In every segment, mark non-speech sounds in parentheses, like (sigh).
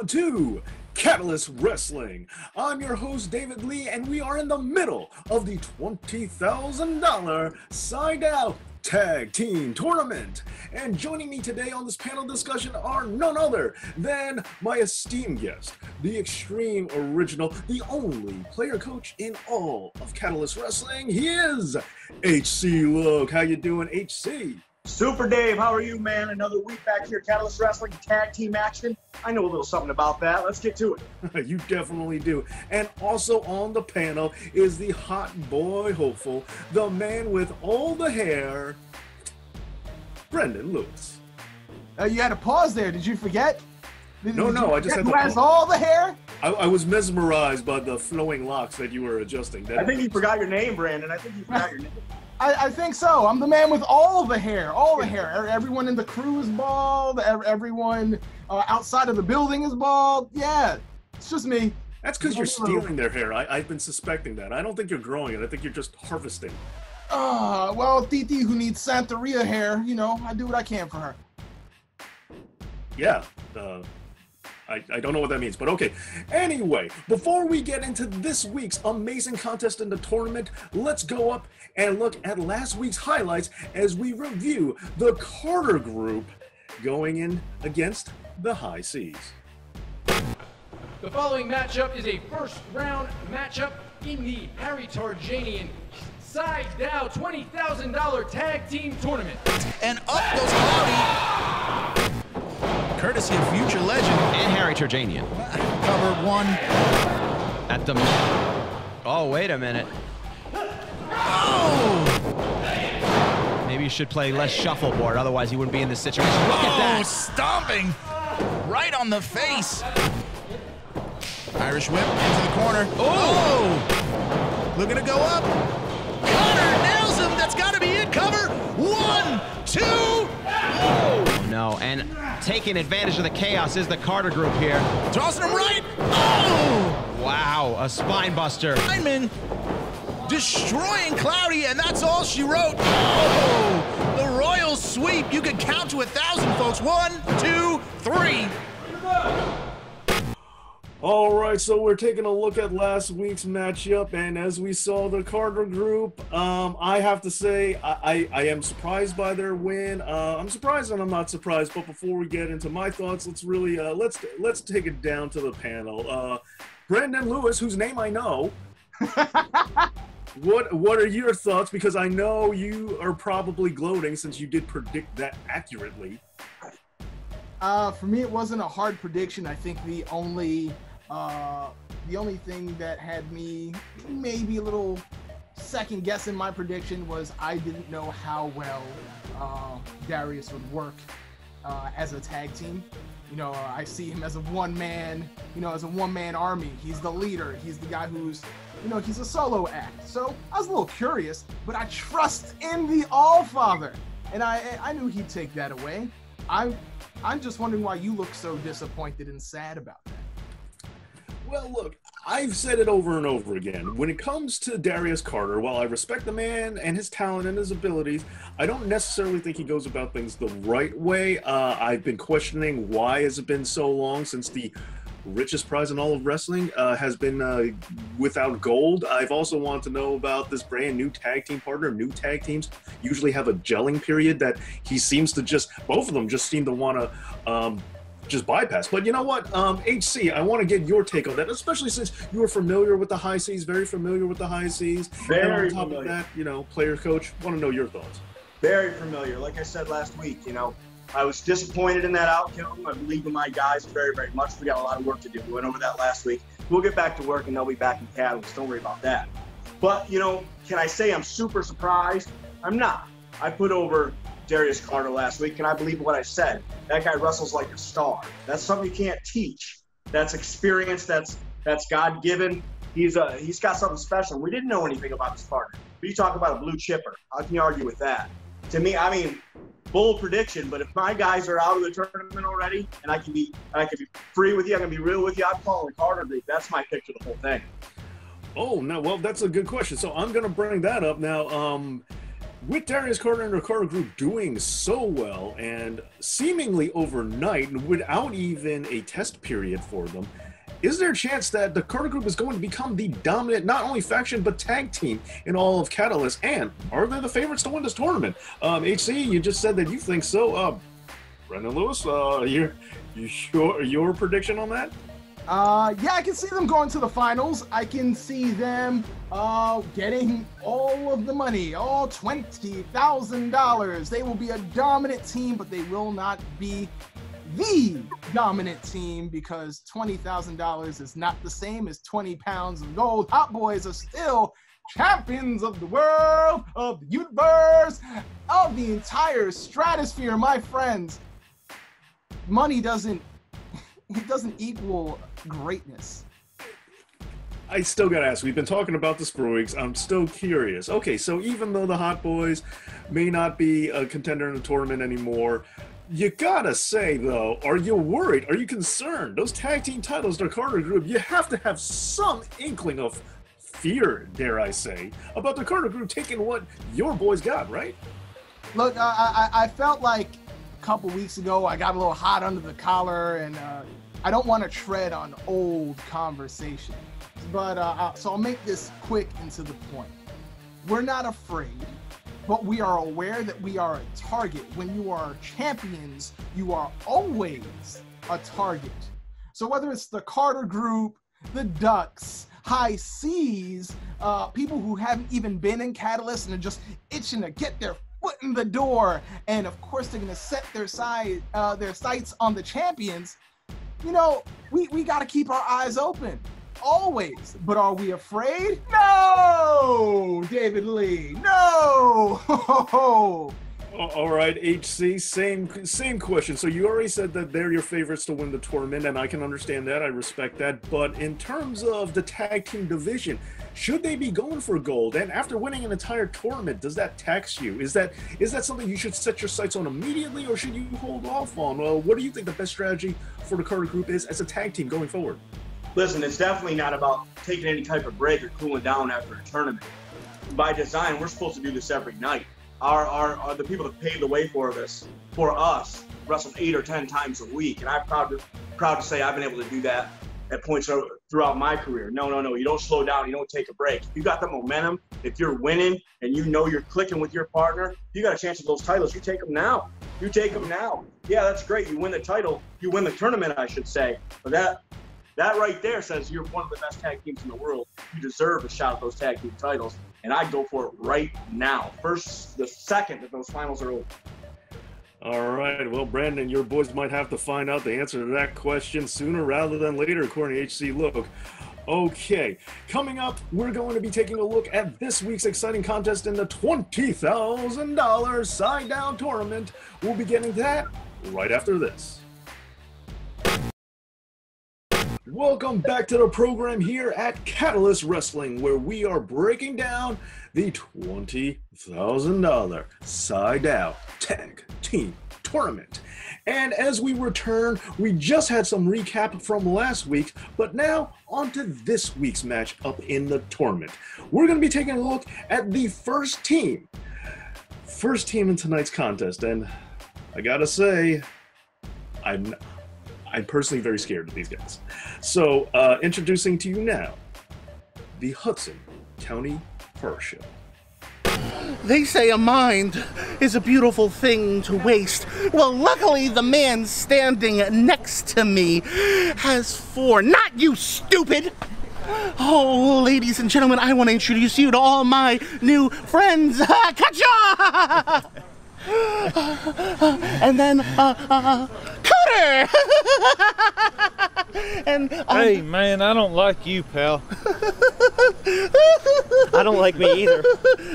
Everyone, to Catalyst Wrestling. I'm your host, David Lee, and we are in the middle of the $20,000 Side Out Tag Team Tournament. And joining me today on this panel discussion are none other than my esteemed guest, the extreme original, the only player coach in all of Catalyst Wrestling. He is HC Look. How you doing, HC? Super Dave, how are you, man? Another week back here, Catalyst Wrestling tag team action. I know a little something about that. Let's get to it. (laughs) you definitely do. And also on the panel is the hot boy hopeful, the man with all the hair, Brendan Lewis. Uh, you had a pause there. Did you forget? Did, no, did no, I just had who has all the hair. I, I, was mesmerized by the flowing locks that you were adjusting. That I think you forgot your name, Brandon. I think you forgot your name. I, I, think so. I'm the man with all the hair, all the hair. Everyone in the crew is bald. Everyone uh, outside of the building is bald. Yeah, it's just me. That's because you're stealing their hair. I, have been suspecting that. I don't think you're growing it. I think you're just harvesting. Ah, uh, well, Titi, who needs Santeria hair, you know, I do what I can for her. Yeah, uh, I, I don't know what that means, but okay. Anyway, before we get into this week's amazing contest in the tournament, let's go up and look at last week's highlights as we review the Carter Group going in against the High Seas. The following matchup is a first round matchup in the Harry Tarjanian Side Dow $20,000 Tag Team Tournament. And up goes Cloudy courtesy of future legend and Harry Turjanian. Cover one. At the. Oh, wait a minute. Oh! Maybe you should play less shuffleboard, otherwise you wouldn't be in this situation. Look oh, at that! Oh, stomping right on the face. Irish whip into the corner. Oh! oh! Looking to go up. Connor nails him. That's got to be it. Cover. One, two. Oh, no. And taking advantage of the chaos is the Carter group here. Tossing him right. Oh! Wow, a spine buster. Lineman destroying Cloudy, and that's all she wrote. Oh! The royal sweep. You could count to a thousand, folks. One, two, three. All right, so we're taking a look at last week's matchup, and as we saw the Carter group, um, I have to say I, I, I am surprised by their win. Uh, I'm surprised and I'm not surprised. But before we get into my thoughts, let's really uh, let's let's take it down to the panel. Uh, Brandon Lewis, whose name I know. (laughs) what what are your thoughts? Because I know you are probably gloating since you did predict that accurately. Uh, for me, it wasn't a hard prediction. I think the only uh, the only thing that had me maybe a little second guessing my prediction was I didn't know how well uh, Darius would work uh, as a tag team. You know, I see him as a one man, you know, as a one man army. He's the leader. He's the guy who's, you know, he's a solo act. So I was a little curious, but I trust in the All Father, and I I knew he'd take that away. I I'm just wondering why you look so disappointed and sad about that. Well, look, I've said it over and over again. When it comes to Darius Carter, while I respect the man and his talent and his abilities, I don't necessarily think he goes about things the right way. Uh, I've been questioning why has it been so long since the richest prize in all of wrestling uh, has been uh, without gold. I've also wanted to know about this brand new tag team partner. New tag teams usually have a gelling period that he seems to just, both of them just seem to want to um, just bypass. But you know what, um, HC, I want to get your take on that, especially since you are familiar with the high seas, very familiar with the high seas. Very and on top familiar. of that, you know, player coach, want to know your thoughts. Very familiar. Like I said last week, you know, I was disappointed in that outcome. I believe in my guys very, very much. We got a lot of work to do. We went over that last week. We'll get back to work and they'll be back in Catalyst. Don't worry about that. But, you know, can I say I'm super surprised? I'm not. I put over Darius Carter last week, and I believe what I said. That guy wrestles like a star. That's something you can't teach. That's experience. That's that's God given. He's a he's got something special. We didn't know anything about this partner. But you talk about a blue chipper. How can you argue with that? To me, I mean, bold prediction. But if my guys are out of the tournament already, and I can be I can be free with you, I can be real with you. I'm calling Carter League. That's my pick for the whole thing. Oh no, well that's a good question. So I'm going to bring that up now. Um, With Darius Carter and Carter Group doing so well and seemingly overnight and without even a test period for them, is there a chance that the Carter Group is going to become the dominant, not only faction, but tag team in all of Catalyst? And are they the favorites to win this tournament? Um, HC, you just said that you think so. Uh, Brendan Lewis, uh, your, you sure, your prediction on that? Uh, yeah, I can see them going to the finals. I can see them uh, getting all of the money, all $20,000. They will be a dominant team, but they will not be the dominant team because $20,000 is not the same as 20 pounds of gold. Hot Boys are still champions of the world, of the universe, of the entire stratosphere, my friends. Money doesn't (laughs) it doesn't equal greatness. I still gotta ask. We've been talking about this for weeks. I'm still curious. Okay, so even though the Hot Boys may not be a contender in the tournament anymore, you gotta say though, are you worried? Are you concerned? Those tag team titles, the Carter Group, you have to have some inkling of fear, dare I say, about the Carter Group taking what your boys got, right? Look, I, I, I felt like a couple weeks ago I got a little hot under the collar, and uh, I don't want to tread on old conversation. But uh, uh, so I'll make this quick and to the point. We're not afraid, but we are aware that we are a target. When you are champions, you are always a target. So whether it's the Carter Group, the Ducks, High Seas, uh, people who haven't even been in Catalyst and are just itching to get their foot in the door, and of course they're gonna set their side, uh, their sights on the champions. You know, we we got to keep our eyes open always. But are we afraid? No, David Lee. No. (laughs) All right, HC, same same question. So you already said that they're your favorites to win the tournament, and I can understand that. I respect that. But in terms of the tag team division, should they be going for gold? And after winning an entire tournament, does that tax you? Is that is that something you should set your sights on immediately, or should you hold off on? Well, what do you think the best strategy for the Carter Group is as a tag team going forward? Listen, it's definitely not about taking any type of break or cooling down after a tournament. By design, we're supposed to do this every night. Our, our, our the people that paved the way for this, for us, wrestle eight or ten times a week, and I'm proud to proud to say I've been able to do that at points throughout my career. No, no, no. You don't slow down. You don't take a break. You got the momentum, if you're winning and you know you're clicking with your partner, you got a chance at those titles. You take them now. You take them now. Yeah, that's great. You win the title. You win the tournament, I should say. But that that right there says you're one of the best tag teams in the world. You deserve a shot at those tag team titles, and I'd go for it right now. First, the second that those finals are over. All right. Well, Brandon, your boys might have to find out the answer to that question sooner rather than later, according to HC Look. Okay, coming up, we're going to be taking a look at this week's exciting contest in the $20,000 side down tournament. We'll be getting that right after this. Welcome back to the program here at Catalyst Wrestling, where we are breaking down the $20,000 side out tag team tournament. And as we return, we just had some recap from last week, but now on to this week's match up in the tournament. We're going to be taking a look at the first team. First team in tonight's contest, and I gotta say, I'm I'm personally very scared of these guys. So, uh, introducing to you now, the Hudson County Horror Show. They say a mind is a beautiful thing to waste. Well, luckily, the man standing next to me has four. Not you, stupid! Oh, ladies and gentlemen, I want to introduce you to all my new friends. (laughs) Kacha! (laughs) and then, uh, uh, Cooter! (laughs) and um, Hey man, I don't like you, pal. (laughs) I don't like me either.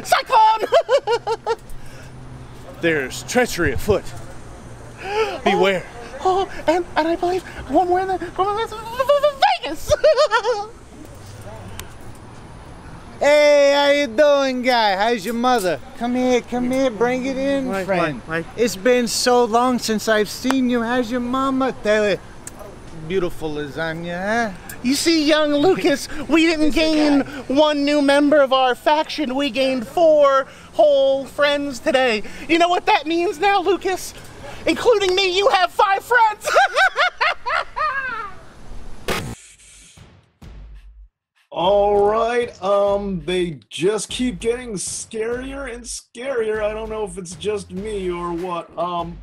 Cyclone! (laughs) There's treachery afoot. Beware. (gasps) Oh, and, and I believe one more in the, from Vegas! Hey, how you doing, guy? How's your mother? Come here, come here, bring it in, Right, friend. It's been so long since I've seen you. How's your mama? Her. Beautiful lasagna, huh? You see, young (laughs) Lucas, we didn't gain one new member of our faction. We gained four whole friends today. You know what that means now, Lucas? Including me, you have five friends. (laughs) All right. Um, they just keep getting scarier and scarier. I don't know if it's just me or what. Um,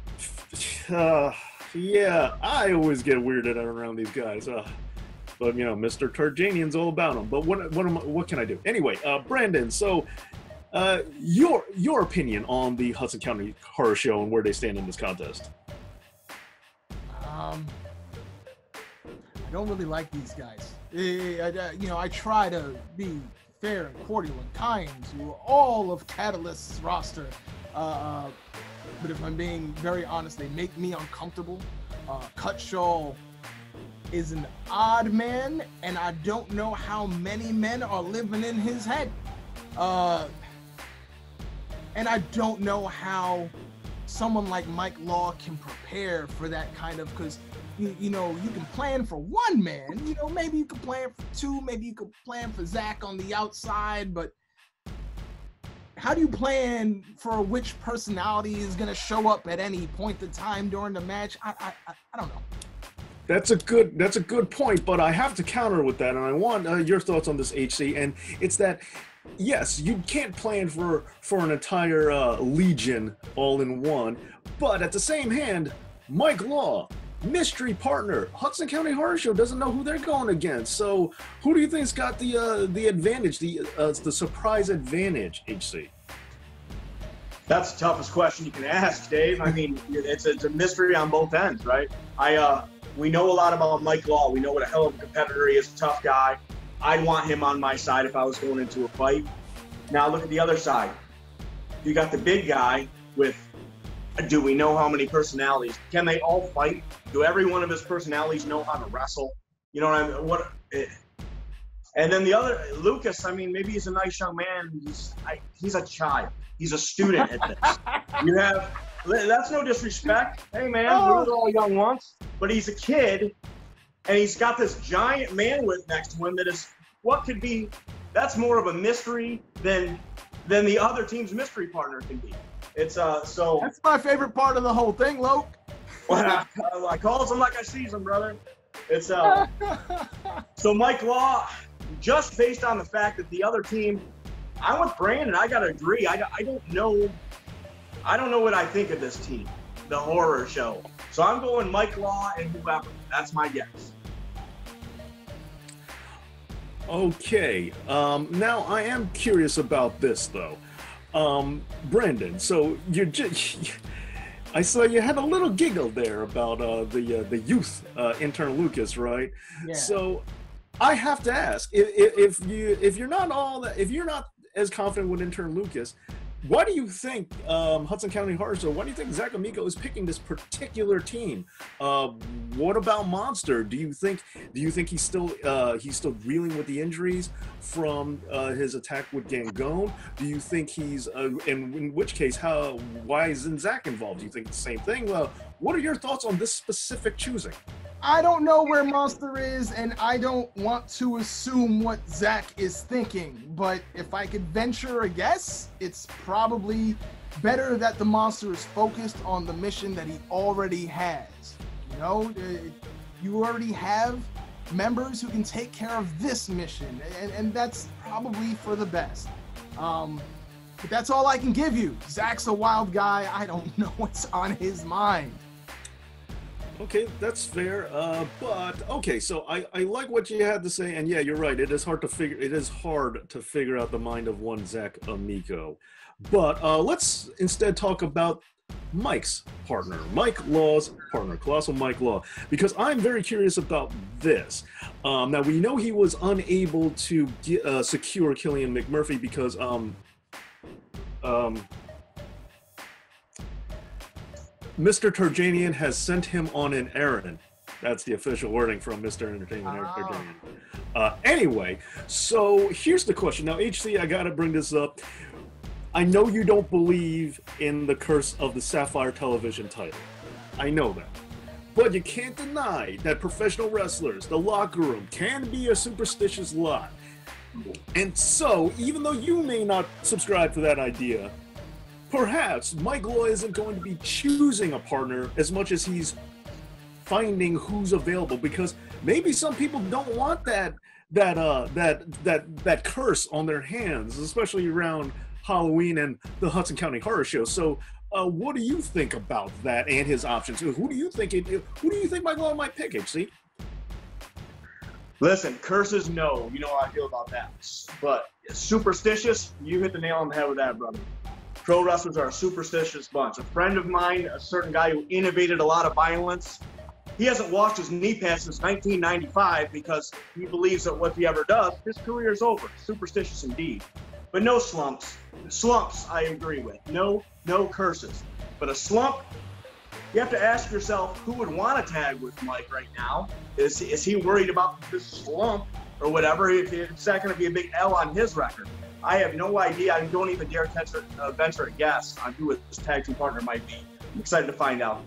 (sighs) uh, yeah, I always get weirded out around these guys. Uh, but you know, Mr. Turjanian's all about them. But what what am, what can I do? Anyway, uh, Brandon. So, uh, your your opinion on the Hudson County Horror Show and where they stand in this contest? Um, don't really like these guys. You know, I try to be fair and cordial and kind to all of Catalyst's roster. Uh, but if I'm being very honest, they make me uncomfortable. Uh, Cutshall is an odd man, and I don't know how many men are living in his head. Uh, and I don't know how someone like Mike Law can prepare for that kind of because you, you know you can plan for one man, you know maybe you can plan for two, maybe you could plan for Zac on the outside, but how do you plan for which personality is going to show up at any point in time during the match? I I, I, I don't know. That's a good. That's a good point, but I have to counter with that, and I want uh, your thoughts on this, HC. And it's that, yes, you can't plan for for an entire uh, legion all in one, but at the same hand, Mike Law, mystery partner, Hudson County Horror Show doesn't know who they're going against. So, who do you think's got the uh, the advantage, the uh, the surprise advantage, HC? That's the toughest question you can ask, Dave. I mean, it's a, it's a mystery on both ends, right? I uh, we know a lot about Mike Law. We know what a hell of a competitor he is, a tough guy. I'd want him on my side if I was going into a fight. Now look at the other side. You got the big guy with. Do we know how many personalities? Can they all fight? Do every one of his personalities know how to wrestle? You know what I mean? What? eh. And then the other, Lucas. I mean, maybe he's a nice young man. He's I, he's a child. He's a student at this. (laughs) You have that's no disrespect. Hey man, we were all young once, but he's a kid, and he's got this giant man with next to him that is what could be. That's more of a mystery than than the other team's mystery partner can be. It's uh so. That's my favorite part of the whole thing, Loke. (laughs) I, I calls them like I sees them, brother. It's uh. (laughs) so Mike Law, just based on the fact that the other team, I'm with Brandon. I gotta agree. I, I don't know. I don't know what I think of this team, the horror show. So I'm going Mike Law and whoever. That's my guess. Okay. Um, now I am curious about this though, um, Brendan. So you're just. (laughs) I saw you had a little giggle there about uh, the uh, the youth uh, intern Lucas, right? Yeah. So I have to ask if, if if you if you're not all that if you're not as confident with intern Lucas, why do you think um, Hudson County Horror Show? Why do you think Zac Amico is picking this particular team? Uh, what about Monster? Do you think do you think he's still uh, he's still reeling with the injuries from uh, his attack with Gangone? Do you think he's uh, and in which case how why isn't Zac involved? Do you think the same thing? Well, what are your thoughts on this specific choosing? I don't know where Monster is, and I don't want to assume what Zac is thinking. But if I could venture a guess, it's probably better that the Monster is focused on the mission that he already has. You know, Uh, you already have members who can take care of this mission, and, and that's probably for the best. Um, but that's all I can give you. Zac's a wild guy. I don't (laughs) know what's on his mind. Okay, that's fair. Uh, but okay, so I, I like what you had to say, and yeah, you're right. It is hard to figure. It is hard to figure out the mind of one Zac Amico. But uh, let's instead talk about Mike's partner, Mike Law's partner, Colossal Mike Law, because I'm very curious about this. Um, now we know he was unable to get, uh, secure Killian McMurphy because um, um, Mr. Turjanian has sent him on an errand. That's the official wording from Mr. Entertainment Ah. Uh, anyway, so here's the question. Now, HC, I got to bring this up. I know you don't believe in the curse of the Sapphire television title. I know that. But you can't deny that professional wrestlers, the locker room, can be a superstitious lot. And so, even though you may not subscribe to that idea, perhaps Mike Law isn't going to be choosing a partner as much as he's finding who's available because maybe some people don't want that that uh that that that curse on their hands especially around halloween and the hudson county horror show so uh, what do you think about that and his options who do you think it, who do you think mike law might pick hc Listen, curses, no. You know how I feel about that. But superstitious, you hit the nail on the head with that, brother. Pro wrestlers are a superstitious bunch. A friend of mine, a certain guy who innovated a lot of violence, he hasn't washed his knee pads since 1995 because he believes that what he ever does, his career is over. Superstitious indeed. But no slumps. Slumps, I agree with. No, no curses. But a slump, you have to ask yourself who would want to tag with Mike right now. Is, is he worried about this slump or whatever? If it's not going to be a big L on his record. I have no idea. I don't even dare venture, uh, venture a guess on who his tag team partner might be. I'm excited to find out.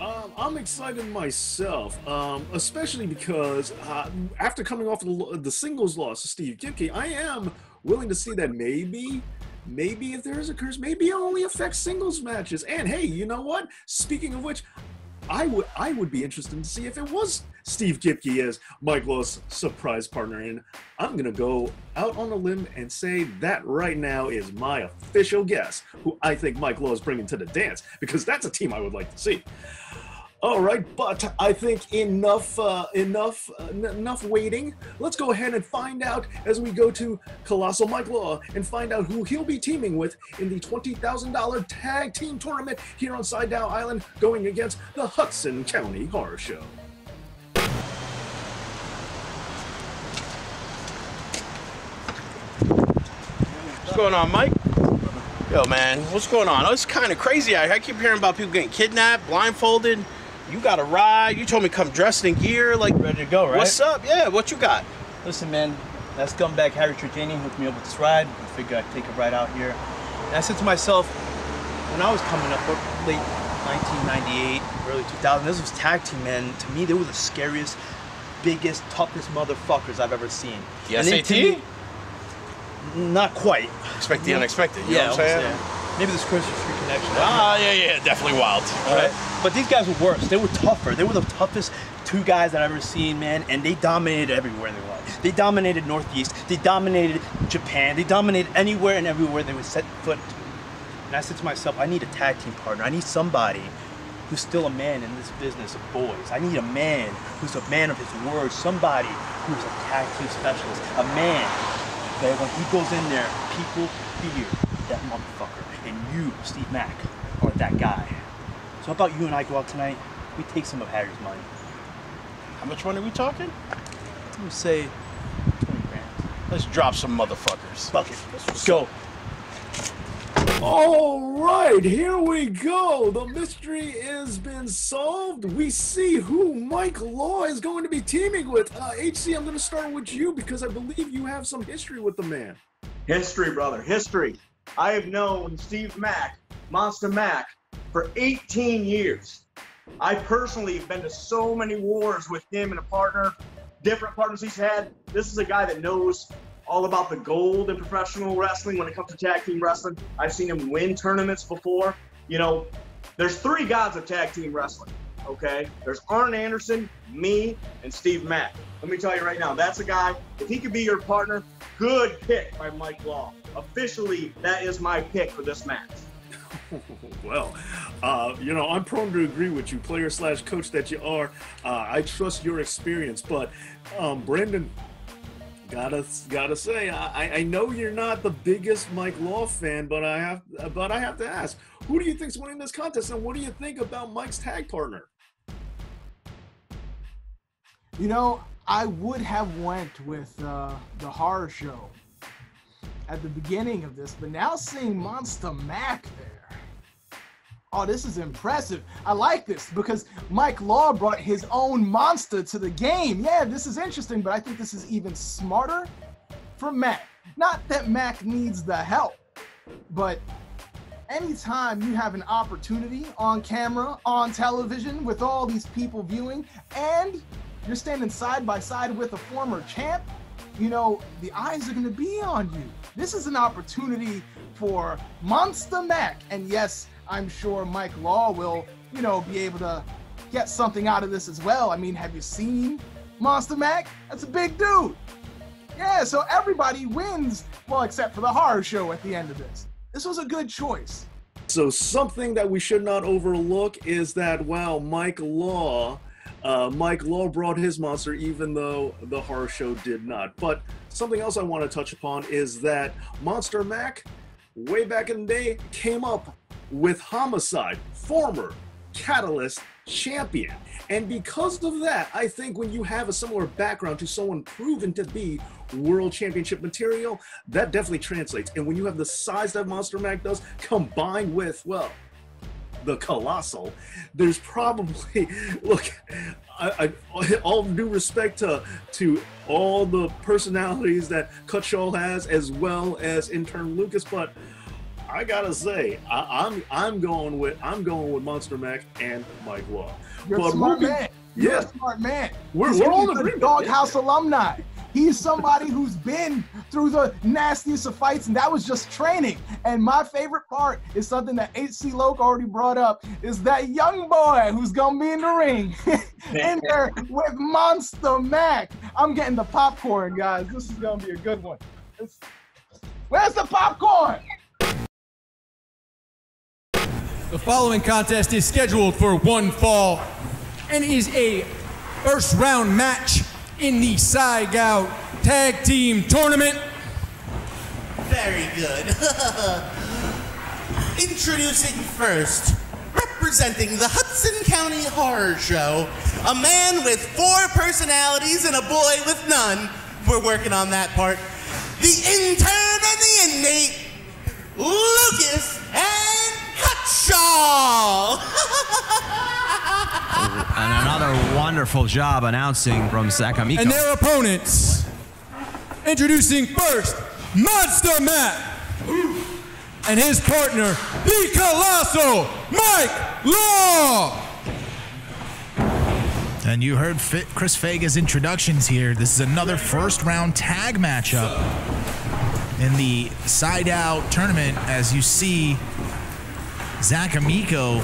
Um, I'm excited myself, um, especially because uh, after coming off the, the singles loss to Steve Gipke, I am willing to see that maybe, maybe if there is a curse, maybe it only affects singles matches. And hey, you know what? Speaking of which, I would I would be interested to see if it was Steve Gipke as Mike Law's surprise partner. And I'm gonna go out on a limb and say that right now is my official guess who I think Mike Law is bringing to the dance because that's a team I would like to see. All right, but I think enough, uh, enough, uh, n- enough waiting. Let's go ahead and find out as we go to Colossal Mike Law and find out who he'll be teaming with in the twenty thousand dollar tag team tournament here on Sidedown Island, going against the Hudson County Horror Show. What's going on, Mike? Yo, man, what's going on? Oh, it's kind of crazy out here. I keep hearing about people getting kidnapped, blindfolded. You got a ride. You told me come dressed in gear. Like, Ready to go, right? what's up? Yeah, what you got? Listen, man, that scumbag Harry Trajanian hooked me up with this ride. I figured I'd take a ride out here. And I said to myself, when I was coming up, late 1998, early 2000, this was tag team, man. To me, they were the scariest, biggest, toughest motherfuckers I've ever seen. The And they- to SAT? me- not quite. Expect the unexpected. You yeah, know what I'm saying? almost there. Maybe this Christmas Street connection. Ah, yeah, yeah, definitely wild. All right. But these guys were worse. They were tougher. They were the toughest two guys that I've ever seen, man. And they dominated everywhere they went. They dominated Northeast. They dominated Japan. They dominated anywhere and everywhere they would set foot. And I said to myself, I need a tag team partner. I need somebody who's still a man in this business of boys. I need a man who's a man of his word. Somebody who's a tag team specialist. A man that when he goes in there, people fear that motherfucker. And you, Steve Mack, are that guy. So how about you and I go out tonight? We take some of Harry's money. How much money are we talking? Let me say 20 grand. Let's drop some motherfuckers. Fuck it. Let's go. All right, here we go. The mystery has been solved. We see who Mike Law is going to be teaming with. Uh, HC, I'm going to start with you because I believe you have some history with the man. History, brother, history. I have known Steve Mack, Monsta Mack, for 18 years. I personally have been to so many wars with him and a partner, different partners he's had. This is a guy that knows all about the gold in professional wrestling when it comes to tag team wrestling. I've seen him win tournaments before. You know, there's three gods of tag team wrestling, okay? There's Arn Anderson, me, and Steve Mack. Let me tell you right now, that's a guy, if he could be your partner, good pick by Mike Law. Officially, that is my pick for this match. (laughs) well, uh, you know, I'm prone to agree with you, player slash coach that you are. Uh, I trust your experience, but um, Brandon, gotta gotta say, I, I know you're not the biggest Mike Law fan, but I have but I have to ask, who do you think's winning this contest, and what do you think about Mike's tag partner? You know, I would have went with uh, the horror show at the beginning of this, but now seeing Monsta Mack there, oh, this is impressive. I like this because Mike Law brought his own monster to the game. Yeah, this is interesting, but I think this is even smarter for Mack. Not that Mack needs the help, but anytime you have an opportunity on camera, on television, with all these people viewing, and you're standing side by side with a former champ, you know, the eyes are going to be on you. This is an opportunity for Monsta Mack. And yes, I'm sure Mike Law will, you know, be able to get something out of this as well. I mean, have you seen Monsta Mack? That's a big dude. Yeah, so everybody wins, well, except for the horror show at the end of this. This was a good choice. So something that we should not overlook is that while Mike Law, uh, Mike Law brought his monster, even though the horror show did not. But something else I want to touch upon is that Monsta Mack, way back in the day, came up with Homicide, former Catalyst champion. And because of that, I think when you have a similar background to someone proven to be world championship material, that definitely translates. And when you have the size that Monsta Mack does, combined with, well, the colossal, there's probably (laughs) look. I, I, all due respect to to all the personalities that Cutshall has, as well as intern Lucas, but I gotta say, I, am I'm, I'm going with I'm going with Monsta Mack and Mike Law. You're but a smart moving- man. You're a smart man. We're- we're all in he's a agreement. Doghouse alumni. He's somebody who's been through the nastiest of fights, and that was just training. And my favorite part is something that HC Loke already brought up: is that young boy who's gonna be in the ring, (laughs) in there with Monsta Mack. I'm getting the popcorn, guys. This is gonna be a good one. It's- Where's the popcorn? The following contest is scheduled for one fall and is a first round match in the Saigo Tag Team Tournament. Very good. (laughs) Introducing first, representing the Hudson County Horror Show, a man with four personalities and a boy with none. We're working on that part. The intern and the inmate, Lucas and Cutshall. (laughs) And another wonderful job announcing from Zac Amico. And their opponents. Introducing first, Monsta Mack. And his partner, the Colossal Mike Law. And you heard Fi- Chris Vega's introductions here. This is another first round tag matchup in the side out tournament. As you see, Zac Amico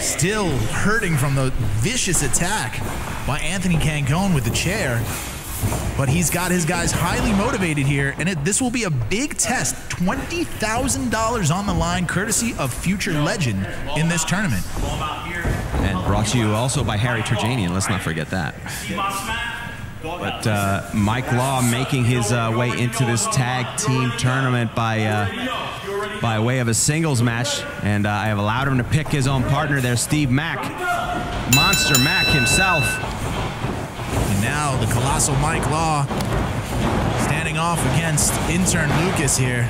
still hurting from the vicious attack by Anthony Gangone with the chair. But he's got his guys highly motivated here, and it, this will be a big test. $20,000 on the line, courtesy of Future Legend in this tournament. And brought to you also by Harry Turjanian. Let's not forget that. But uh, Mike Law making his uh, way into this tag team tournament by uh, by way of a singles match, and uh, I have allowed him to pick his own partner there, Steve Mack, Monsta Mack himself. And now the colossal Mike Law standing off against intern Lucas here.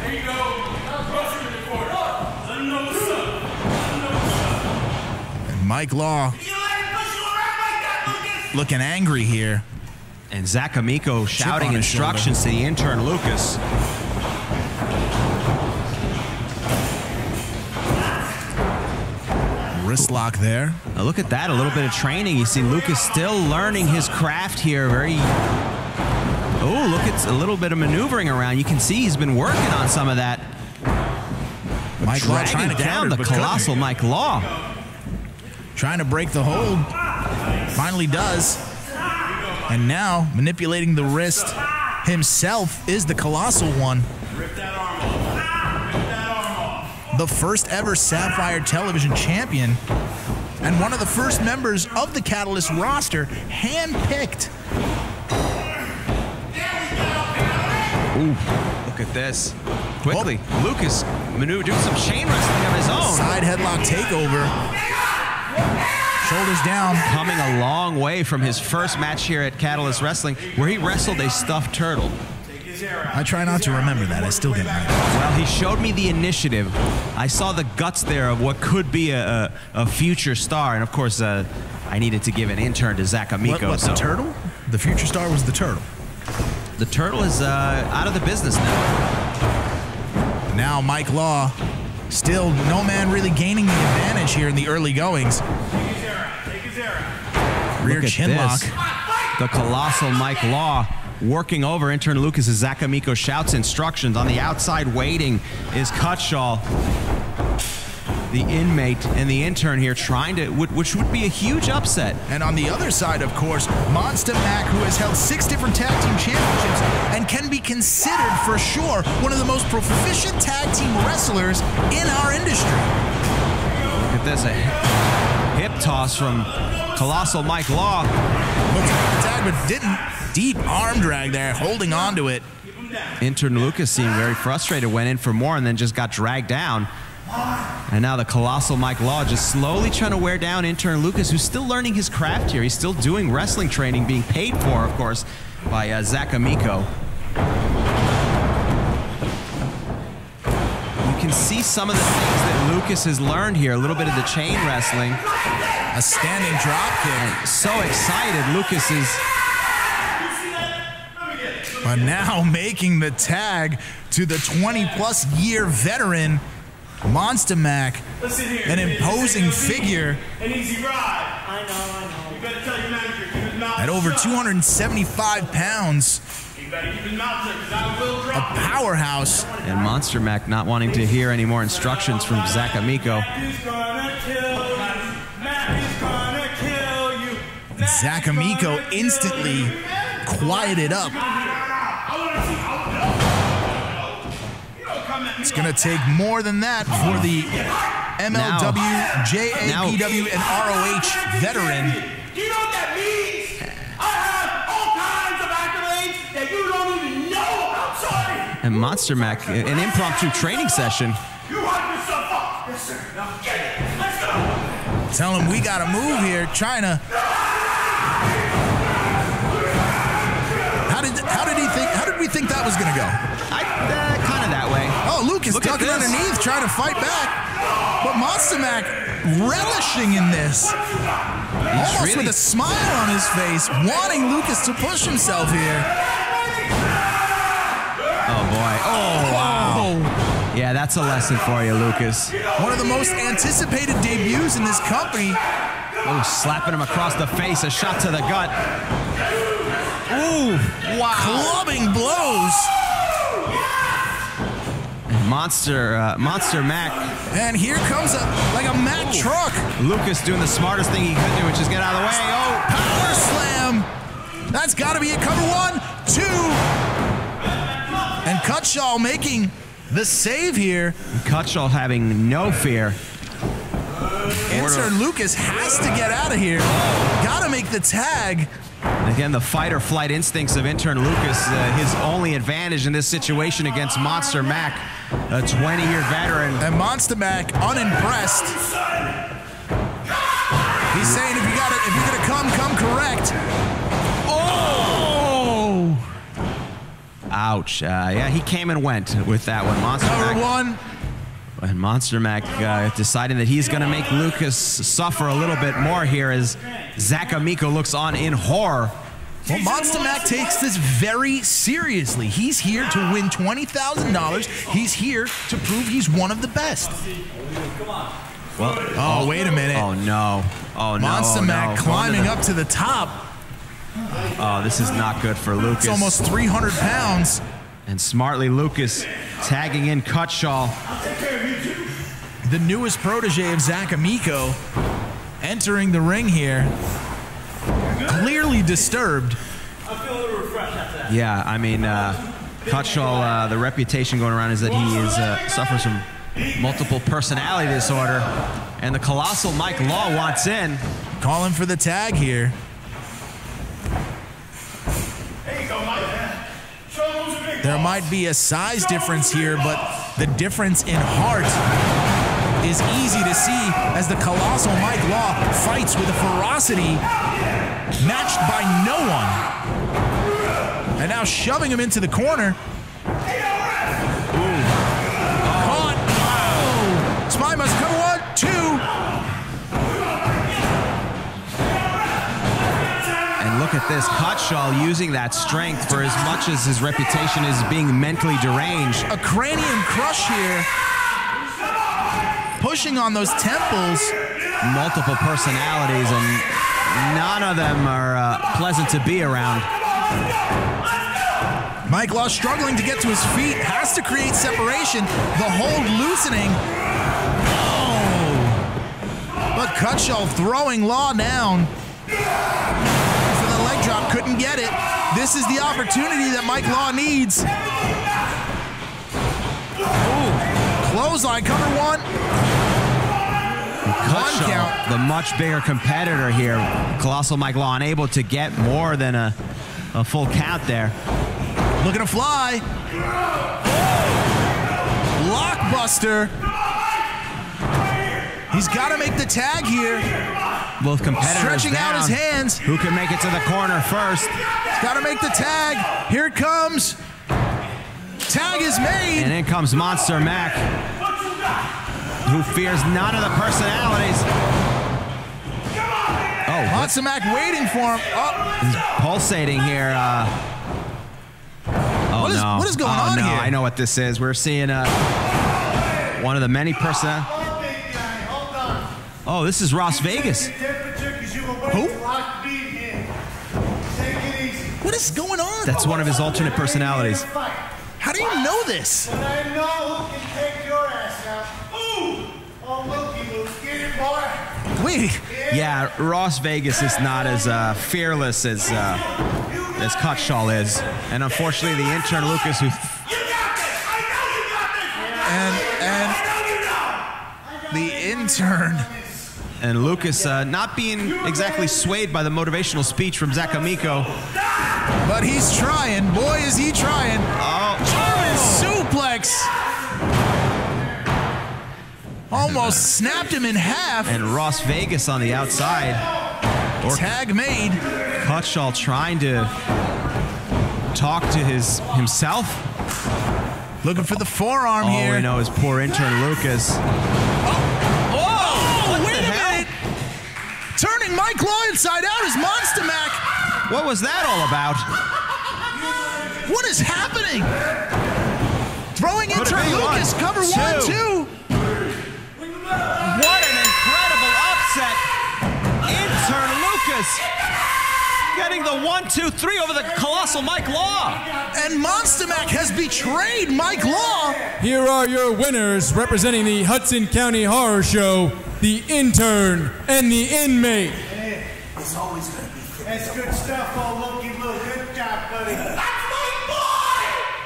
And Mike Law looking angry here. And Zac Amico shouting instructions to the intern Lucas. Wrist lock there. Now look at that, a little bit of training. You see Lucas still learning his craft here. Very. Oh, look, it's a little bit of maneuvering around. You can see he's been working on some of that. Mike Law trying to down the colossal Mike Law. Trying to break the hold. Finally does. And now manipulating the wrist himself is the colossal one. The first ever Sapphire Television champion and one of the first members of the Catalyst roster, handpicked. Ooh, look at this. Quickly, Lucas maneuver doing some chain wrestling of his own. Side headlock takeover. Shoulders down. Coming a long way from his first match here at Catalyst Wrestling, where he wrestled a stuffed turtle. I try not to remember that. I still get mad. Well, he showed me the initiative. I saw the guts there of what could be a, a, a future star, and of course, uh, I needed to give an intern to Zac Amico. What, what, so the turtle? The future star was the turtle. The turtle is uh, out of the business now. Now Mike Law Still, no man really gaining the advantage here in the early goings. Rear Look at chin this. lock. The colossal Mike Law working over intern Lucas as Zac Amico shouts instructions. On the outside waiting is Cutshall. The inmate and the intern here trying to, which would be a huge upset. And on the other side, of course, Monsta Mack, who has held six different tag team championships and can be considered for sure one of the most proficient tag team wrestlers in our industry. Look at this, a hip toss from colossal Mike Law. Looks like the tag, but didn't. Deep arm drag there, holding on to it. Intern Lucas seemed very frustrated, went in for more, and then just got dragged down. And now the colossal Mike Law just slowly trying to wear down intern Lucas, who's still learning his craft here. He's still doing wrestling training, being paid for, of course, by uh, Zac Amico. You can see some of the things that Lucas has learned here. A little bit of the chain wrestling. A standing drop kick. so excited, Lucas is But now (laughs) making the tag to the 20 plus year veteran, Monsta Mack, an imposing figure An easy ride. I know, I know. You better tell your manager, keep his mouth at over 275 pounds, You better keep his mouth shut, 'cause I will a powerhouse. and Monsta Mack not wanting to hear any more instructions from Zac Amico. He's gonna kill you. Matt is gonna kill you. Zac Amico instantly quieted up. It's going to take more than that for the MLW, JAPW, and ROH veteran. Do you know what that means? I have all kinds of accolades that you don't even know about, sorry. And Monsta Mack, an impromptu training session. You hype yourself up. Yes, sir. Now get it. Let's go. Tell him we got to move here. China. How did how did he think? How did we think that was going to go? I uh, kind of that way. Oh, Lucas Look this. underneath, trying to fight back. But Monsta Mack relishing in this. Almost really- with a smile on his face, wanting Lucas to push himself here. Oh boy. Oh wow. Yeah, that's a lesson for you, Lucas. One of the most anticipated debuts in this company. Oh, slapping him across the face, a shot to the gut. Ooh, wow. Clubbing blows. Monster, uh, Monsta Mack. And here comes a like a Mack truck. Lucas doing the smartest thing he could do, which is get out of the way. Oh, Power slam. That's got to be it. Cover one, two. And Cutshall making the save here. Cutshall having no fear. Intern Lucas has to get out of here. Got to make the tag. Again, the fight or flight instincts of intern Lucas, uh, his only advantage in this situation against Monsta Mack, a 20-year veteran. And Monsta Mack unimpressed. He's saying if you got it, if you're gonna come, come correct. Oh! Ouch. Uh, yeah, he came and went with that one. Monster Cover Mac. one. And Monsta Mack uh, deciding that he's going to make Lucas suffer a little bit more here as Zac Amico looks on in horror. Well, Monsta Mack takes this very seriously. He's here to win $20,000. He's here to prove he's one of the best. Well, Oh, wait a minute. Oh no! Oh no! Monster oh, Mac no. climbing up to the top. Oh, this is not good for Lucas. It's almost 300 pounds. And smartly, Lucas tagging in Cutshall. The newest protege of Zac Amico entering the ring here. Clearly disturbed. Yeah, I mean, uh, Cutshall. Uh, the reputation going around is that he is uh, suffers from multiple personality disorder, and the colossal Mike Law wants in. Calling for the tag here. There might be a size difference here, but the difference in heart is easy to see as the colossal Mike Law fights with a ferocity matched by no one. And now shoving him into the corner. At this, Cutshall using that strength for as much as his reputation is being mentally deranged. A cranium crush here. pushing on those temples. Multiple personalities, and none of them are uh, pleasant to be around. Mike Law struggling to get to his feet, has to create separation. The hold loosening. Oh! But Cutshall throwing Law down. Couldn't get it. This is the opportunity that Mike Law needs. Ooh. Clothesline, cover one. Cutshall, count. the much bigger competitor here. Colossal Mike Law unable to get more than a, a full count there. Looking to fly. Blockbuster. He's got to make the tag here. Both competitors Stretching down. out his hands. Who can make it to the corner first? He's Got to make the tag. Here it comes. Tag is made. And in comes Monsta Mack, who fears none of the personalities. Oh, Monsta Mack waiting for him. Oh, he's pulsating here. Uh, oh What is- no! what is going oh, on no, here? I know what this is. We're seeing uh, one of the many person. Oh, this is Las Vegas. Who? What is going on? That's one of his alternate personalities. How do you know this? And I know who can take your ass out. Ooh! Oh, looky, Luke, get it, boy. Wait. Yeah, Ross Vegas is not as uh, fearless as uh, as Cutshall is, and unfortunately, the intern Lucas, who and and the intern. And Lucas uh, not being exactly swayed by the motivational speech from Zac Amico. But he's trying. Boy, is he trying. Oh, German suplex. Almost snapped him in half. And Ross Vegas on the outside. Or tag made. Cutshall trying to talk to his himself. Looking for the forearm All here. we know is poor intern Lucas. Turning Mike Law inside out is Monsta Mack. What was that all about? What is happening? Throwing Could it intern be Lucas, one, cover one, two? two. What an incredible upset! Intern Lucas getting the one, two, three over the colossal Mike Law. And Monsta Mack has betrayed Mike Law. Here are your winners representing the Hudson County Horror Show, the intern and the inmate. It's always gonna be That's good stuff, oh, looky, Luke. Good job, buddy.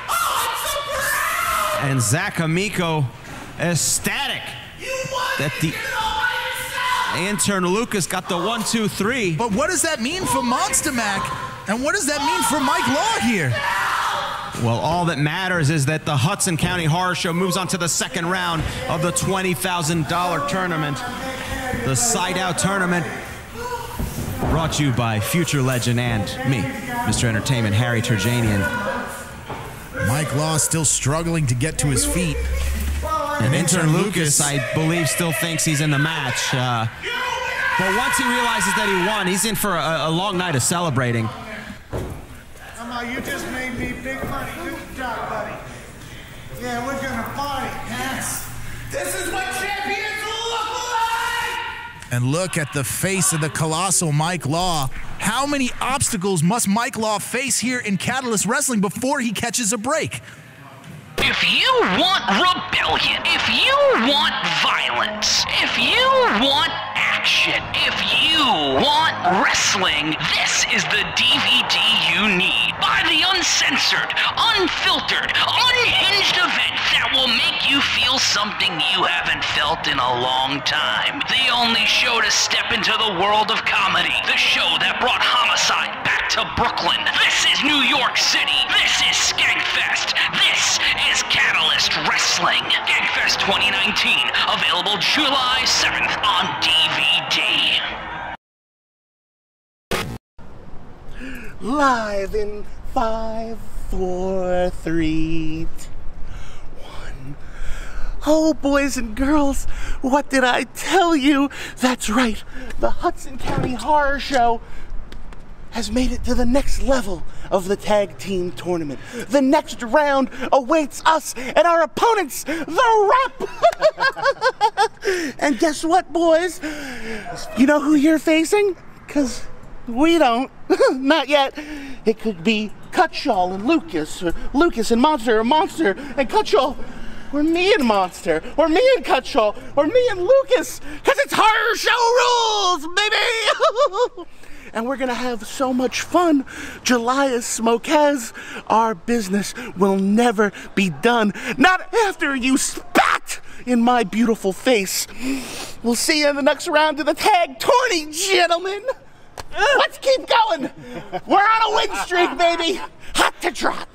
Oh, and Zac Amico ecstatic that the intern Lucas got the one, two, three. But what does that mean for Monsta Mack? And what does that mean for Mike Law here? Well, all that matters is that the Hudson County Horror Show moves on to the second round of the $20,000 tournament. The Side Out Tournament brought to you by future legend and me, Mr. Entertainment, Harry Turjanian. Mike Law still struggling to get to his feet. And intern Lucas, I believe, still thinks he's in the match. Uh, but once he realizes that he won, he's in for a, a long night of celebrating. Come on, you just made me big money. Good. Yeah, we're gonna party, yes. This is what champions look like! And look at the face of the colossal Mike Law. How many obstacles must Mike Law face here in Catalyst Wrestling before he catches a break? If you want rebellion, if you want violence, if you want action, if you want wrestling, this is the DVD you need. Buy the uncensored, unfiltered, unhinged event that will make you feel something you haven't felt in a long time. The only show to step into the world of comedy. The show that brought homicide back to Brooklyn. This is New York City. This is Skankfest. This is Catalyst Wrestling. Skankfest 2019. Available July Live in five, four, three, two, one. Oh, boys and girls, what did I tell you? That's right, the Hudson County Horror Show has made it to the next level of the tag team tournament. The next round awaits us and our opponents, the Rep. (laughs) and guess what, boys? You know who you're facing? Because we don't. (laughs) Not yet. It could be Cutshall and Lucas, or Lucas and Monsta, or Monsta and Cutshall, or me and Monsta, or me and Cutshall, or me and Lucas, because it's horror show rules, baby! (laughs) and we're gonna have so much fun. Julius Smokez, our business will never be done. Not after you spat in my beautiful face. We'll see you in the next round of the tag tourney, gentlemen. Let's keep going. We're on a win streak, baby. Hot to trot.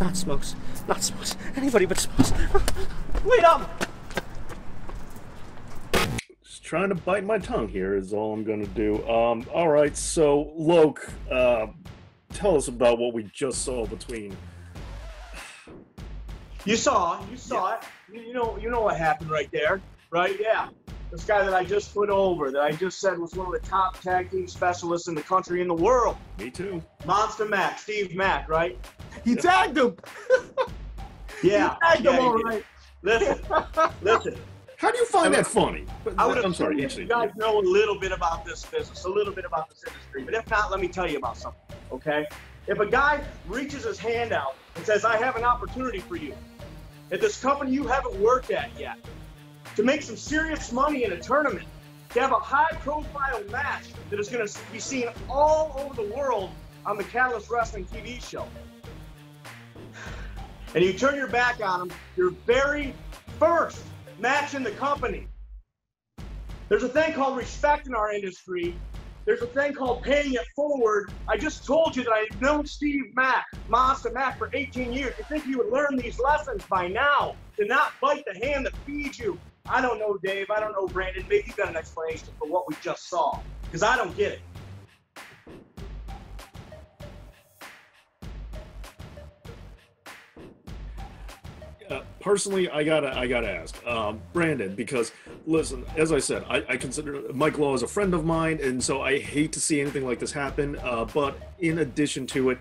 Not smokes. Not smokes. Anybody but smokes. Wait up! Just trying to bite my tongue here is all I'm going to do. Um, all right, so Loke, uh, tell us about what we just saw between. You saw, you saw it. You, you know, you know what happened right there, right? Yeah. This guy that I just put over, that I just said was one of the top tag team specialists in the country in the world. Me too. Monsta Mack, Steve Mack, right? He (laughs) tagged him. Yeah. He tagged him yeah, all he did. right. Listen, listen. How do you find that funny? But, I would I'm sorry, assume interesting. you guys know a little bit about this business, a little bit about this industry. But if not, let me tell you about something, okay? If a guy reaches his hand out and says, I have an opportunity for you at this company you haven't worked at yet, to make some serious money in a tournament, to have a high profile match that is going to be seen all over the world on the Catalyst Wrestling TV show. And you turn your back on him, your very first match in the company. There's a thing called respect in our industry. There's a thing called paying it forward. I just told you that I've known Steve Mack, Monsta Mack, for 18 years. You think you would learn these lessons by now to not bite the hand that feeds you. I don't know, Dave. I don't know, Brandon. Maybe you got an explanation for what we just saw, because I don't get it. Uh, personally, I gotta, I gotta ask, um, Brandon, because listen, as I said, I, I consider Mike Law as a friend of mine, and so I hate to see anything like this happen. Uh, but in addition to it,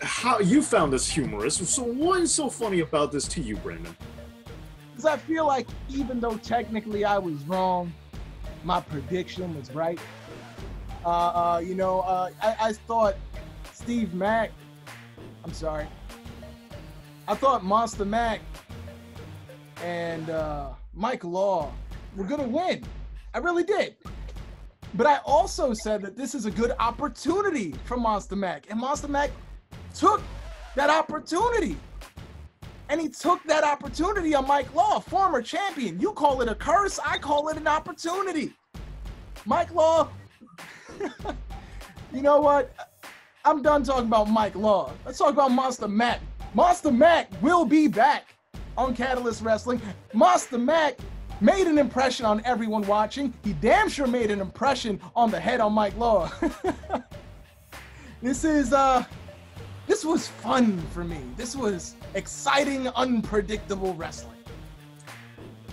how you found this humorous? So what is so funny about this to you, Brandon? Because I feel like even though technically I was wrong, my prediction was right. Uh, uh, you know, uh, I, I thought Steve Mack, I'm sorry, I thought Monsta Mack and uh, Mike Law were going to win. I really did. But I also said that this is a good opportunity for Monsta Mack. And Monsta Mack took that opportunity. And he took that opportunity on Mike Law, former champion. You call it a curse, I call it an opportunity. Mike Law, (laughs) you know what? I'm done talking about Mike Law. Let's talk about Monsta Mack. Monsta Mack will be back on Catalyst Wrestling. Monsta Mack made an impression on everyone watching. He damn sure made an impression on the head on Mike Law. (laughs) this is uh this was fun for me. This was exciting, unpredictable wrestling.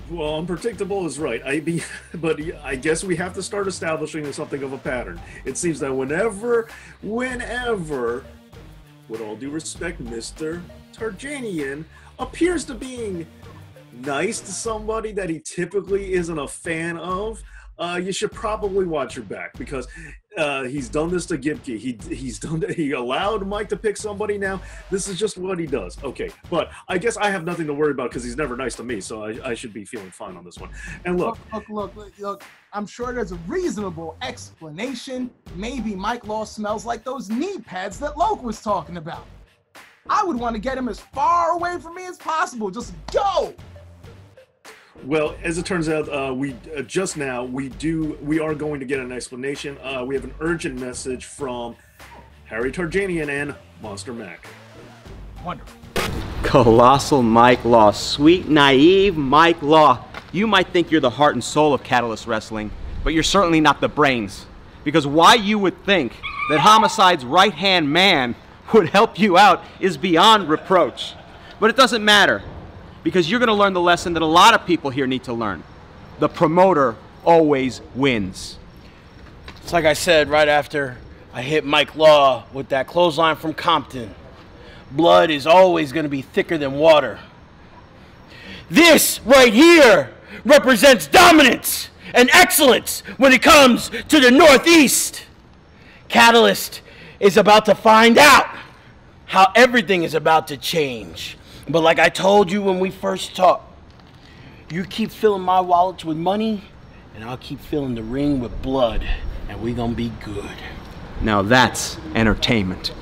Well, unpredictable is right. I be, (laughs) but I guess we have to start establishing something of a pattern. It seems that whenever, whenever, with all due respect, Mister Tarjanian appears to being nice to somebody that he typically isn't a fan of, uh, you should probably watch your back because uh, he's done this to Gimke. He he's done he allowed Mike to pick somebody now. This is just what he does. Okay, but I guess I have nothing to worry about because he's never nice to me, so I, I should be feeling fine on this one. And look, look, look, look, look, I'm sure there's a reasonable explanation. Maybe Mike Law smells like those knee pads that Loke was talking about. I would want to get him as far away from me as possible. Just go. Well, as it turns out, uh, we uh, just now we do we are going to get an explanation. Uh, we have an urgent message from Harry Tarjanian and Monsta Mack. Wonderful. Colossal Mike Law, sweet, naive Mike Law. You might think you're the heart and soul of Catalyst Wrestling, but you're certainly not the brains. Because why you would think that Homicide's right hand man (laughs) would help you out is beyond reproach. But it doesn't matter because you're going to learn the lesson that a lot of people here need to learn. The promoter always wins. It's like I said right after I hit Mike Law with that clothesline from Compton. Blood is always going to be thicker than water. This right here represents dominance and excellence when it comes to the Northeast. Catalyst is about to find out how everything is about to change. But like I told you when we first talked, you keep filling my wallets with money, and I'll keep filling the ring with blood, and we gonna be good. Now that's entertainment.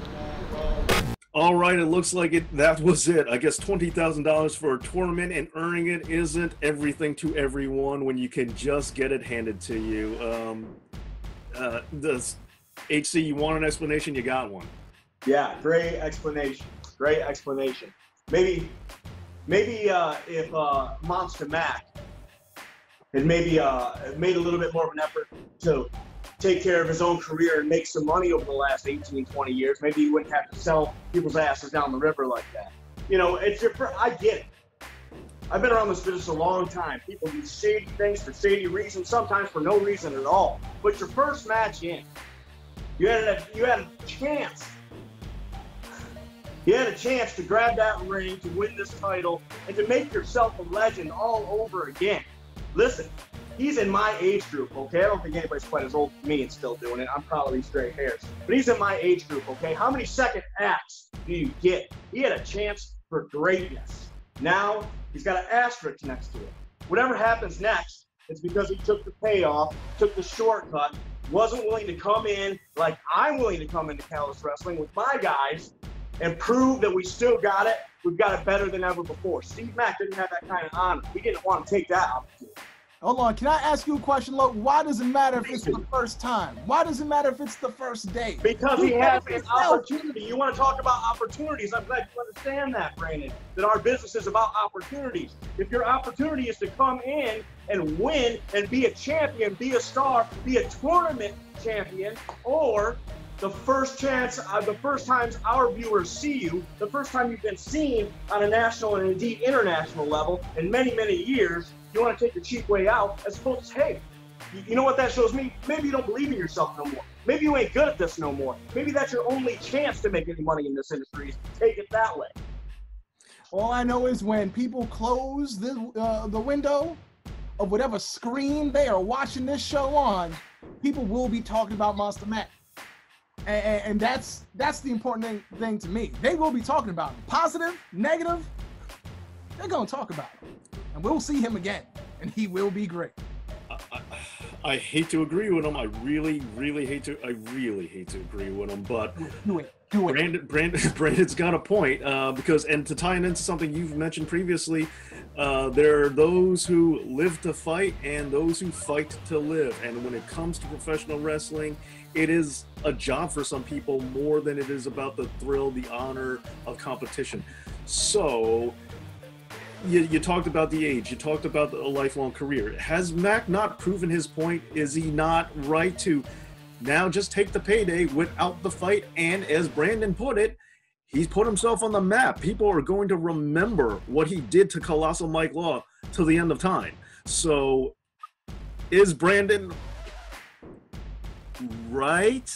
All right, it looks like it. That was it. I guess twenty thousand dollars for a tournament and earning it isn't everything to everyone when you can just get it handed to you. Um, uh, does HC? You want an explanation? You got one. Yeah, great explanation. Great explanation. Maybe, maybe uh, if uh, Monsta Mack had maybe uh, made a little bit more of an effort to take care of his own career and make some money over the last 18, 20 years, maybe he wouldn't have to sell people's asses down the river like that. You know, it's your. I get it. I've been around this business a long time. People do shady things for shady reasons, sometimes for no reason at all. But your first match in, you had a you had a chance. You had a chance to grab that ring, to win this title, and to make yourself a legend all over again. Listen, he's in my age group, okay? I don't think anybody's quite as old as me and still doing it. I'm of these straight hairs. But he's in my age group, okay? How many second acts do you get? He had a chance for greatness. Now he's got an asterisk next to it. Whatever happens next, it's because he took the payoff, took the shortcut, wasn't willing to come in like I'm willing to come into Catalyst Wrestling with my guys and prove that we still got it. We've got it better than ever before. Steve Mack didn't have that kind of honor. We didn't want to take that opportunity. Hold on, can I ask you a question, Lo? Why does it matter if it's the first time? Why does it matter if it's the first day? Because he has an opportunity. You want to talk about opportunities. I'm glad you understand that, Brandon, that our business is about opportunities. If your opportunity is to come in and win and be a champion, be a star, be a tournament champion, or the first chance, uh, the first times our viewers see you, the first time you've been seen on a national and indeed international level in many, many years, you want to take the cheap way out as opposed to, hey, you, know what that shows me? Maybe you don't believe in yourself no more. Maybe you ain't good at this no more. Maybe that's your only chance to make any money in this industry is to take it that way. All I know is when people close the uh, the window of whatever screen they are watching this show on, people will be talking about Monsta Mack. And, and, that's that's the important thing, thing to me. They will be talking about it. Positive, negative, they're gonna talk about it. And we'll see him again. And he will be great. I I hate to agree with him. I really, really hate to. I really hate to agree with him. But do it. Do it. Brandon, Brandon, (laughs) Brandon's got a point uh, because, and to tie it into something you've mentioned previously, uh, there are those who live to fight and those who fight to live. And when it comes to professional wrestling, it is a job for some people more than it is about the thrill, the honor of competition. So you, you talked about the age. You talked about a lifelong career. Has Mac not proven his point? Is he not right to now just take the payday without the fight? And as Brandon put it, he's put himself on the map. People are going to remember what he did to Colossal Mike Law till the end of time. So, is Brandon right?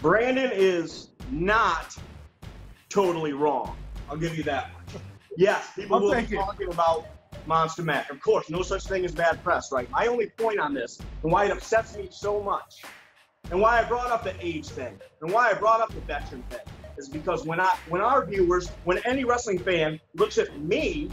Brandon is not totally wrong. I'll give you that much. Yes, people I'll will be it. talking about Monsta Mack. Of course, no such thing as bad press, right? My only point on this, and why it upsets me so much, and why I brought up the age thing, and why I brought up the veteran thing, is because when I, when our viewers, when any wrestling fan looks at me,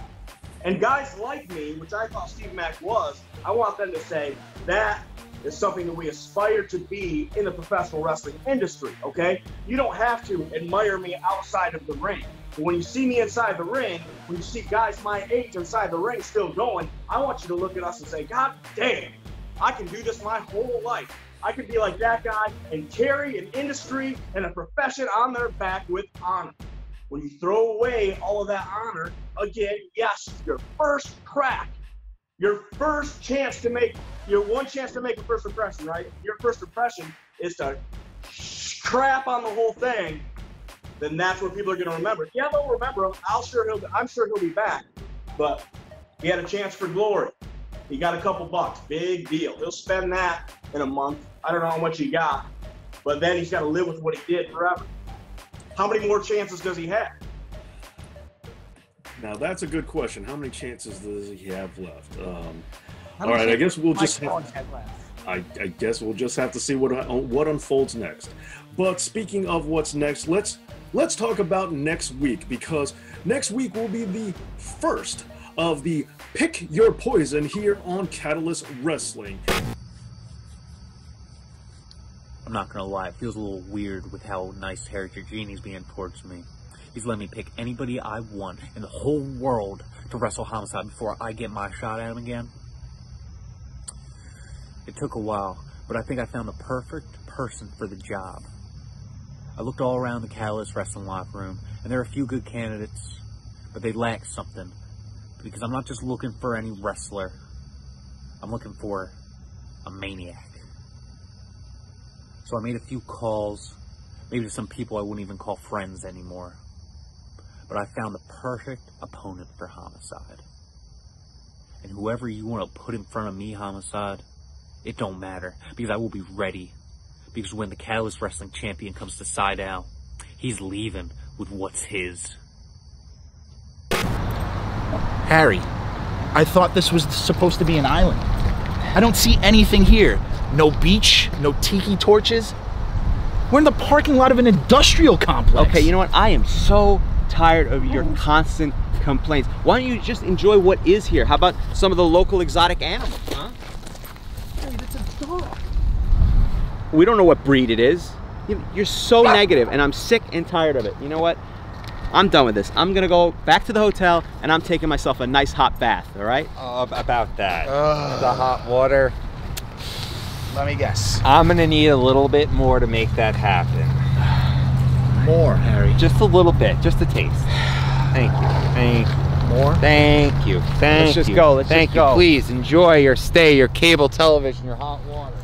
and guys like me, which I thought Steve Mack was, I want them to say that is something that we aspire to be in the professional wrestling industry. Okay, you don't have to admire me outside of the ring. But when you see me inside the ring, when you see guys my age inside the ring still going, I want you to look at us and say, God damn, I can do this my whole life. I could be like that guy and carry an industry and a profession on their back with honor. When you throw away all of that honor, again, yes, your first crack, your first chance to make, your one chance to make a first impression, right? Your first impression is to crap on the whole thing then that's what people are going to remember. Yeah, they'll remember him. I'll sure he'll. I'm sure he'll be back. But he had a chance for glory. He got a couple bucks. Big deal. He'll spend that in a month. I don't know how much he got, but then he's got to live with what he did forever. How many more chances does he have? Now that's a good question. How many chances does he have left? Um, How all many right, I guess we'll just have. I, I guess we'll just have to see what what unfolds next. But speaking of what's next, let's let's talk about next week because next week will be the first of the pick your poison here on Catalyst Wrestling. I'm not gonna lie, it feels a little weird with how nice Harry Genie's being towards me. He's letting me pick anybody I want in the whole world to wrestle Homicide before I get my shot at him again. It took a while, but I think I found the perfect person for the job. I looked all around the Catalyst Wrestling locker room, and there are a few good candidates, but they lack something. Because I'm not just looking for any wrestler, I'm looking for a maniac. So I made a few calls, maybe to some people I wouldn't even call friends anymore. But I found the perfect opponent for Homicide. And whoever you want to put in front of me, Homicide, it don't matter, because I will be ready. Because when the Catalyst Wrestling Champion comes to Sidal, he's leaving with what's his. Harry, I thought this was supposed to be an island. I don't see anything here. No beach, no tiki torches. We're in the parking lot of an industrial complex. Okay, you know what? I am so tired of your constant complaints. Why don't you just enjoy what is here? How about some of the local exotic animals, huh? Harry, that's a dog. We don't know what breed it is. You- You're so negative, and I'm sick and tired of it. You know what? I'm done with this. I'm gonna go back to the hotel, and I'm taking myself a nice hot bath. All right? Uh, about that. the hot water. Let me guess. I'm gonna need a little bit more to make that happen. More, Harry. Just a little bit, just a taste. Thank you. Thank you. More? Thank you. Thank just you. go, let's Thank just you. go. Please enjoy your stay, your cable television, your hot water.